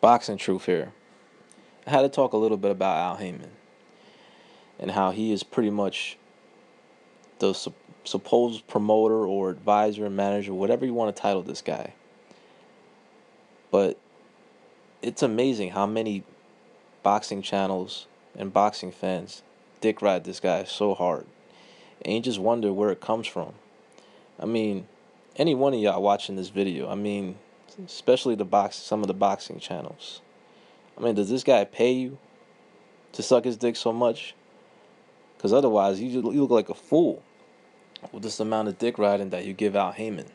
boxing truth here. I had to talk a little bit about Al Haymon and how he is pretty much the su- supposed promoter or advisor, manager, whatever you want to title this guy. But it's amazing how many boxing channels and boxing fans dick ride this guy so hard. And you just wonder where it comes from. I mean, any one of y'all watching this video, I mean, especially the box some of the boxing channels. I mean, does this guy pay you to suck his dick so much? Because otherwise, you, you look like a fool with this amount of dick riding that you give Al Haymon.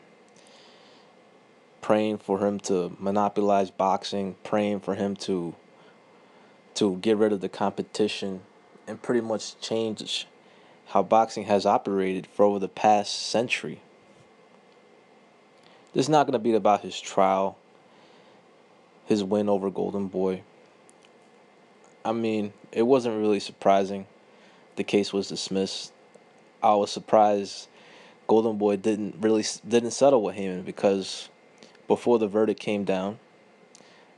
Praying for him to monopolize boxing, praying for him to to get rid of the competition and pretty much change how boxing has operated for over the past century. This is not going to be about his trial, his win over Golden Boy. I mean, it wasn't really surprising. The case was dismissed. I was surprised Golden Boy didn't really didn't settle with Haymon because before the verdict came down,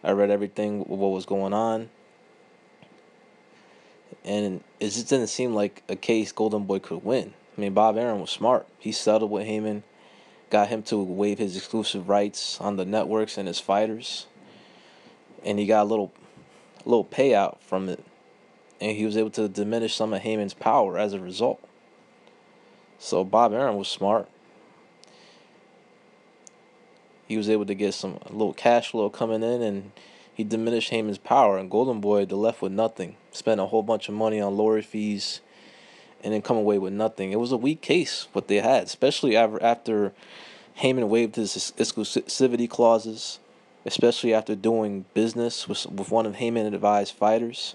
I read everything what was going on, and it just didn't seem like a case Golden Boy could win. I mean, Bob Arum was smart. He settled with Haymon, got him to waive his exclusive rights on the networks and his fighters, and he got a little, little payout from it, and he was able to diminish some of Haymon's power as a result. So Bob Arum was smart. He was able to get some a little cash flow coming in, and he diminished Haymon's power. And Golden Boy, they left with nothing. Spent a whole bunch of money on lawyer fees, and then come away with nothing. It was a weak case what they had, especially after after Haymon waived his exclusivity clauses, especially after doing business with with one of Haymon advised fighters.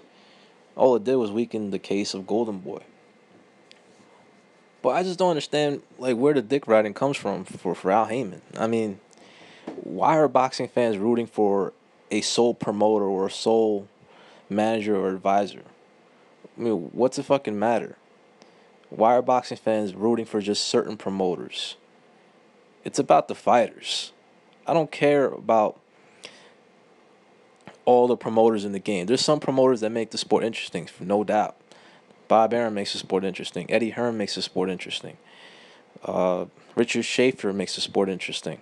All it did was weaken the case of Golden Boy. But I just don't understand like where the dick riding comes from for, for Al Haymon. I mean, why are boxing fans rooting for a sole promoter or a sole manager or advisor? I mean, what's the fucking matter? Why are boxing fans rooting for just certain promoters? It's about the fighters. I don't care about all the promoters in the game. There's some promoters that make the sport interesting, no doubt. Bob Arum makes the sport interesting. Eddie Hearn makes the sport interesting. Uh, Richard Schaefer makes the sport interesting.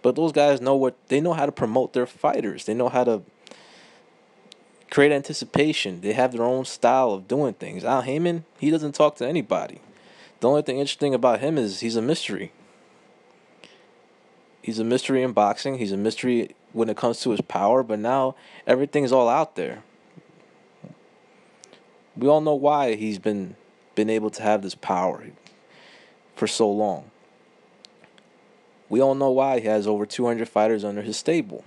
But those guys know what they know how to promote their fighters. They know how to create anticipation. They have their own style of doing things. Al Haymon, he doesn't talk to anybody. The only thing interesting about him is he's a mystery. He's a mystery in boxing. He's a mystery when it comes to his power, but now everything's all out there. We all know why he's been been able to have this power for so long. We all know why he has over 200 fighters under his stable.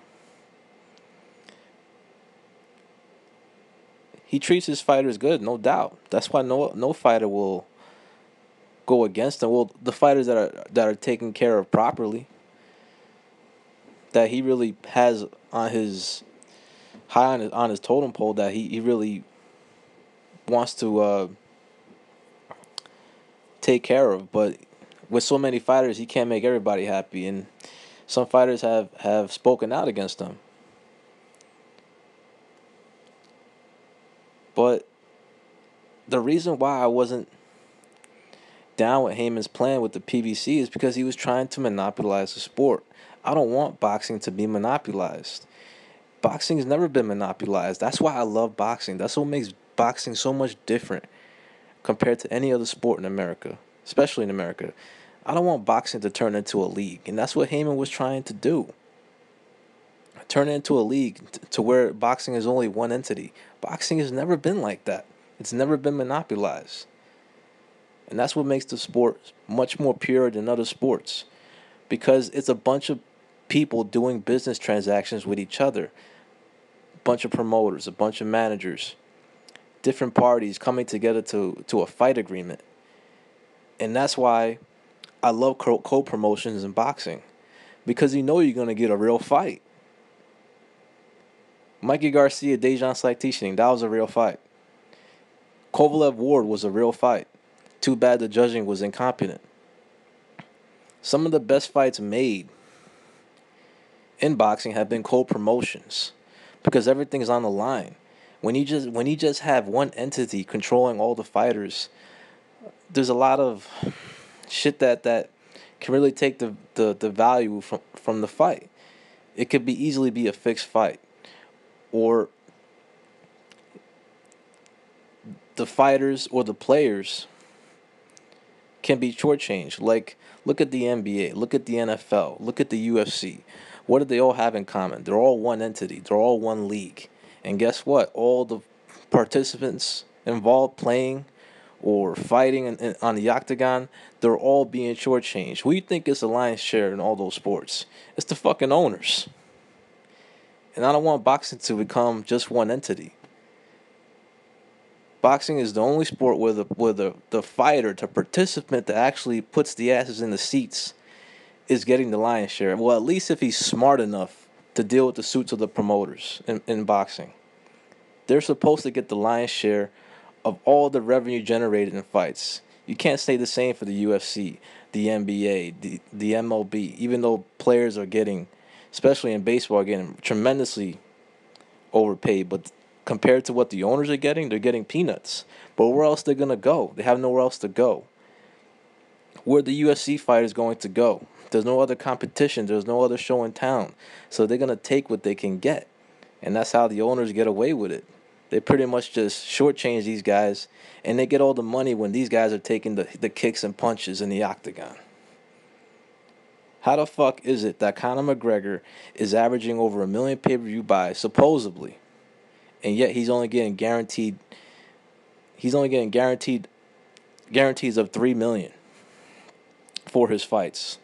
He treats his fighters good, no doubt. That's why no no fighter will go against him. Well, the fighters that are that are taken care of properly, that he really has on his high on his, on his totem pole, that he, he really wants to uh, take care of. But with so many fighters, he can't make everybody happy, and some fighters have have spoken out against him. But the reason why I wasn't down with Haymon's plan with the PBC is because he was trying to monopolize the sport. I don't want boxing to be monopolized. Boxing has never been monopolized. That's why I love boxing. That's what makes boxing so much different compared to any other sport in America, especially in America. I don't want boxing to turn into a league, and that's what Haymon was trying to do. Turn it into a league to where boxing is only one entity. Boxing has never been like that. It's never been monopolized. And that's what makes the sport much more pure than other sports. Because it's a bunch of people doing business transactions with each other. A bunch of promoters, a bunch of managers, different parties coming together to, to a fight agreement. And that's why I love co promotions in boxing. Because you know you're going to get a real fight. Mikey Garcia, Dejan Zlaticanin, that was a real fight. Kovalev Ward was a real fight. Too bad the judging was incompetent. Some of the best fights made in boxing have been co promotions. because everything's on the line. When you just when you just have one entity controlling all the fighters, there's a lot of shit that that can really take the, the, the value from from the fight. It could be easily be a fixed fight. Or the fighters or the players can be shortchanged. Like look at the NBA, look at the NFL, look at the UFC. What do they all have in common? They're all one entity. They're all one league. And guess what? All the participants involved playing or fighting in, in, on the octagon, they're all being shortchanged. Who you think is the lion's share in all those sports? It's the fucking owners. And I don't want boxing to become just one entity. Boxing is the only sport where the where the, the fighter, the participant that actually puts the asses in the seats is getting the lion's share. Well, at least if he's smart enough to deal with the suits of the promoters in, in boxing. They're supposed to get the lion's share of all the revenue generated in fights. You can't say the same for the UFC, the NBA, the, the MLB, even though players are getting, especially in baseball, getting tremendously overpaid. But compared to what the owners are getting, they're getting peanuts. But where else they're gonna go? They have nowhere else to go. Where the UFC fight is going to go? There's no other competition. There's no other show in town. So they're gonna take what they can get, and that's how the owners get away with it. They pretty much just shortchange these guys, and they get all the money when these guys are taking the the kicks and punches in the octagon. How the fuck is it that Conor McGregor is averaging over a million pay per view buys supposedly, and yet he's only getting guaranteed? He's only getting guaranteed guarantees of three million for his fights.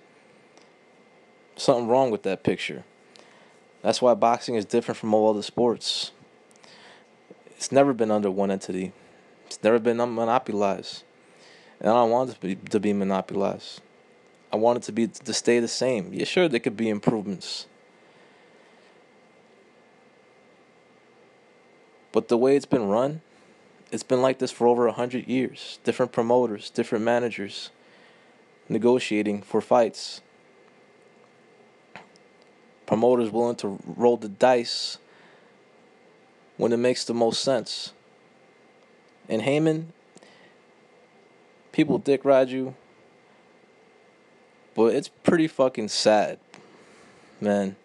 Something wrong with that picture. That's why boxing is different from all other sports. It's never been under one entity. It's never been monopolized. And I don't want it to be, to be monopolized. I want it to be to stay the same. Yeah, sure, there could be improvements. But the way it's been run, it's been like this for over a hundred years. Different promoters, different managers, negotiating for fights. Promoters willing to roll the dice when it makes the most sense. And Haymon, people dick ride you, but it's pretty fucking sad, man.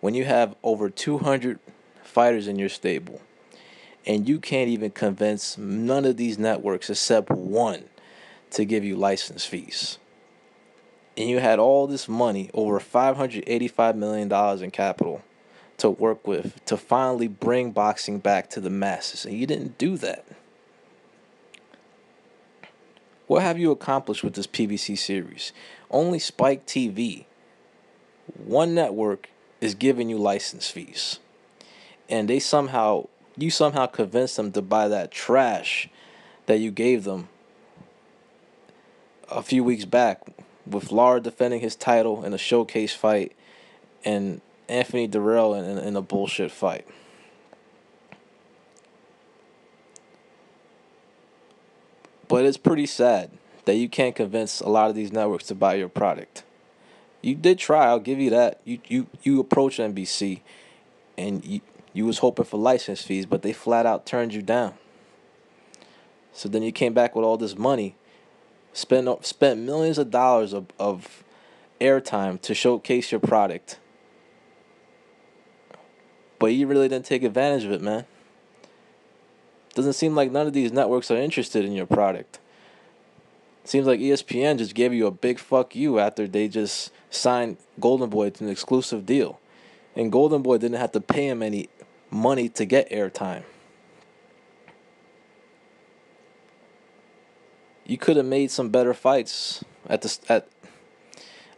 When you have over 200 fighters in your stable, and you can't even convince none of these networks except one to give you license fees. And you had all this money, over $585 million in capital to work with to finally bring boxing back to the masses. And you didn't do that. What have you accomplished with this PBC series? Only Spike TV, one network, is giving you license fees. And they somehow, you somehow convinced them to buy that trash that you gave them a few weeks back with Lara defending his title in a showcase fight and Anthony Dirrell in, in, in a bullshit fight. But it's pretty sad that you can't convince a lot of these networks to buy your product. You did try, I'll give you that. You you you approached NBC and you you was hoping for license fees, but they flat out turned you down. So then you came back with all this money, spent spent millions of dollars of, of airtime to showcase your product but you really didn't take advantage of it, man. Doesn't seem like none of these networks are interested in your product. Seems like ESPN just gave you a big fuck you after they just signed Golden Boy to an exclusive deal. And Golden Boy didn't have to pay him any money to get airtime. You could have made some better fights at the at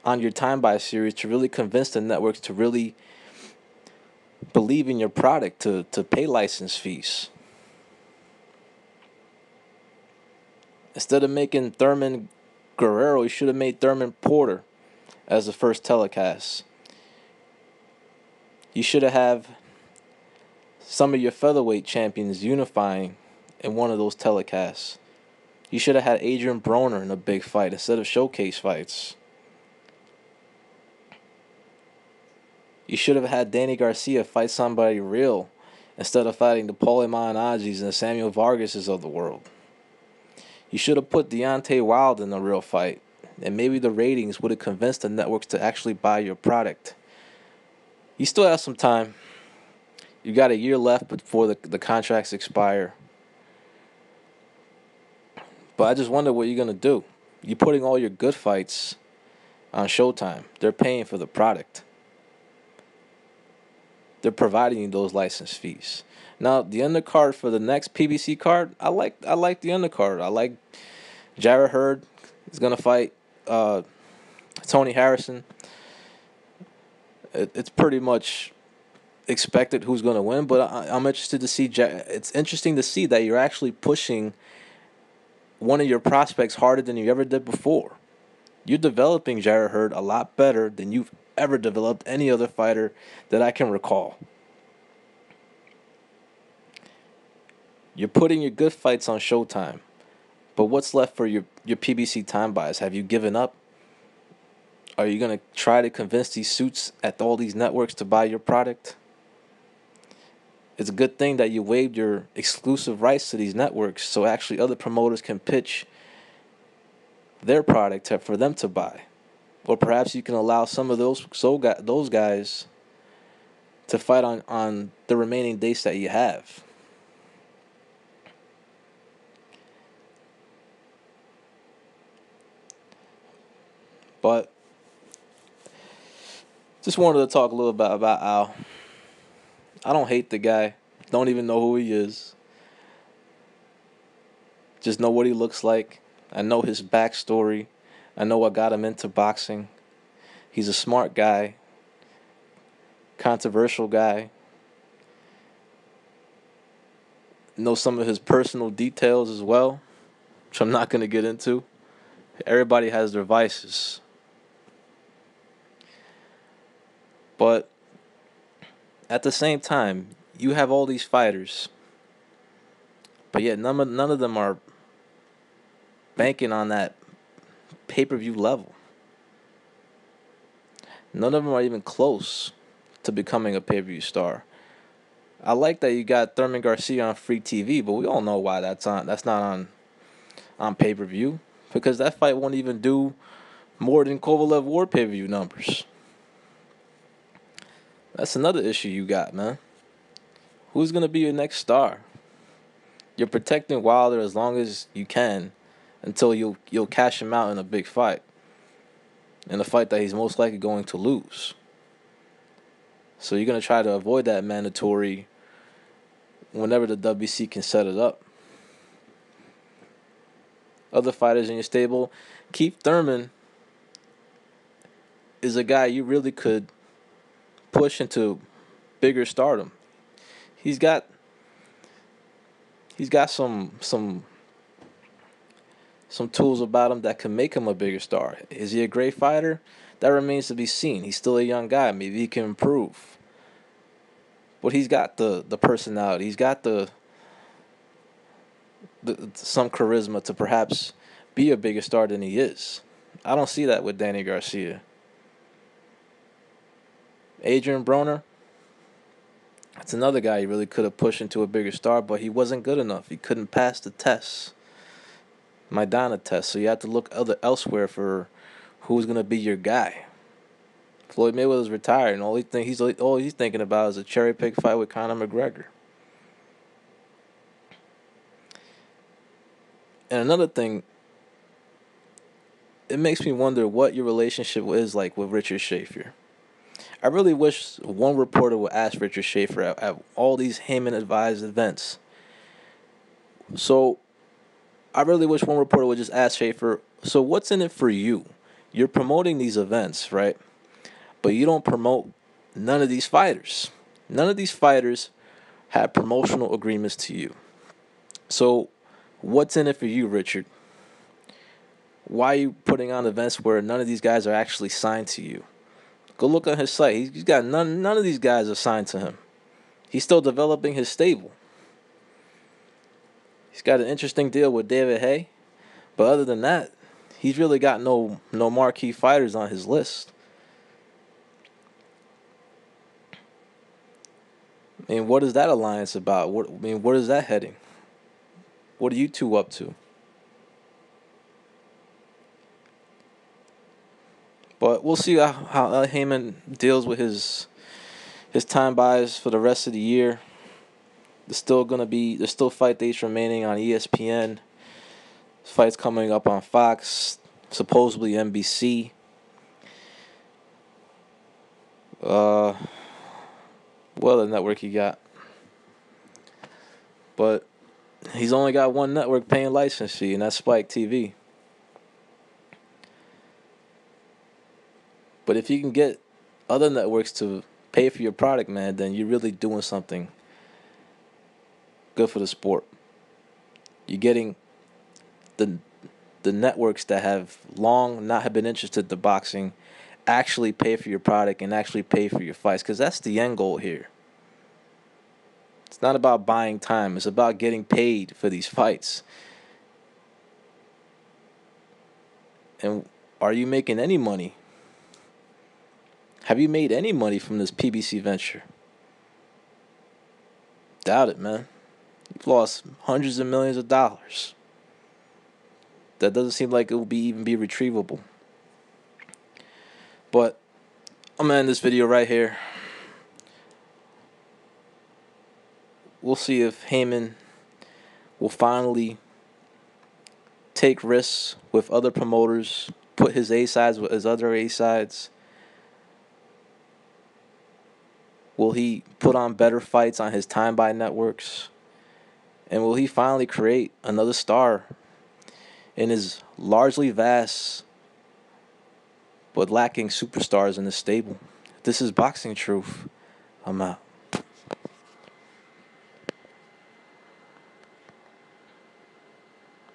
on your time buy series to really convince the networks to really believe in your product to, to pay license fees. Instead of making Thurman Guerrero, you should have made Thurman Porter as the first telecast. You should have have some of your featherweight champions unifying in one of those telecasts. You should have had Adrian Broner in a big fight instead of showcase fights. You should have had Danny Garcia fight somebody real instead of fighting the Paulie Malignaggi's and Samuel Vargas's of the world. You should have put Deontay Wilder in a real fight, and maybe the ratings would have convinced the networks to actually buy your product. You still have some time. You got a year left before the, the contracts expire. But I just wonder what you're going to do. You're putting all your good fights on Showtime. They're paying for the product. They're providing you those license fees. Now the undercard for the next PBC card, I like I like the undercard. I like Jarrett Hurd is gonna fight uh, Tony Harrison. It, it's pretty much expected who's gonna win, but I, I'm interested to see. It's interesting to see that you're actually pushing one of your prospects harder than you ever did before. You're developing Jarrett Hurd a lot better than you've ever developed any other fighter that I can recall. You're putting your good fights on Showtime. But what's left for your, your PBC time buys? Have you given up? Are you going to try to convince these suits at all these networks to buy your product? It's a good thing that you waived your exclusive rights to these networks so actually other promoters can pitch their product for them to buy. Or perhaps you can allow some of those so those guys to fight on, on the remaining dates that you have. But just wanted to talk a little bit about Al. I don't hate the guy. Don't even know who he is. Just know what he looks like. I know his backstory. I know what got him into boxing. He's a smart guy, controversial guy. Know some of his personal details as well, which I'm not going to get into. Everybody has their vices. But at the same time, you have all these fighters, but yet none of, none of them are banking on that pay per view level. None of them are even close to becoming a pay per view star. I like that you got Thurman Garcia on free TV, but we all know why that's on. That's not on on pay per view because that fight won't even do more than Kovalev Ward pay per view numbers. That's another issue you got, man. Who's gonna be your next star? You're protecting Wilder as long as you can until you'll you'll cash him out in a big fight. In a fight that he's most likely going to lose. So you're gonna try to avoid that mandatory whenever the WBC can set it up. Other fighters in your stable, Keith Thurman is a guy you really could push into bigger stardom. He's got he's got some some some tools about him that can make him a bigger star. Is he a great fighter? That remains to be seen. He's still a young guy. Maybe he can improve. But he's got the the personality. He's got the, the some charisma to perhaps be a bigger star than he is. I don't see that with Danny Garcia. Adrian Broner, that's another guy he really could have pushed into a bigger star, but he wasn't good enough. He couldn't pass the tests, Maidana test. So you have to look other elsewhere for who's gonna be your guy. Floyd Mayweather's retired, and all he think he's all he's thinking about is a cherry pick fight with Conor McGregor. And another thing, it makes me wonder what your relationship is like with Richard Schaefer. I really wish one reporter would ask Richard Schaefer at, at all these Haymon advised events. So I really wish one reporter would just ask Schaefer, so what's in it for you? You're promoting these events, right? But you don't promote none of these fighters. None of these fighters have promotional agreements to you. So what's in it for you, Richard? Why are you putting on events where none of these guys are actually signed to you? Go look on his site. He's got none. None of these guys assigned to him. He's still developing his stable. He's got an interesting deal with David Haye, but other than that, he's really got no no marquee fighters on his list. I mean, what is that alliance about? What I mean, where is that heading? What are you two up to? But we'll see how, how Haymon deals with his his time buys for the rest of the year. There's still gonna be there's still fight dates remaining on ESPN. Fights coming up on Fox, supposedly NBC. Uh, what other network he got? But he's only got one network paying license fee, and that's Spike TV. But if you can get other networks to pay for your product, man, then you're really doing something good for the sport. You're getting the the networks that have long not have been interested in boxing actually pay for your product and actually pay for your fights because that's the end goal here. It's not about buying time, it's about getting paid for these fights. And are you making any money? Have you made any money from this PBC venture? Doubt it, man. You've lost hundreds of millions of dollars. That doesn't seem like it will be even be retrievable. But I'm gonna end this video right here. We'll see if Haymon will finally take risks with other promoters, put his A sides with his other A sides. Will he put on better fights on his time buy networks? And will he finally create another star in his largely vast but lacking superstars in the stable? This is Boxing Truth. I'm out.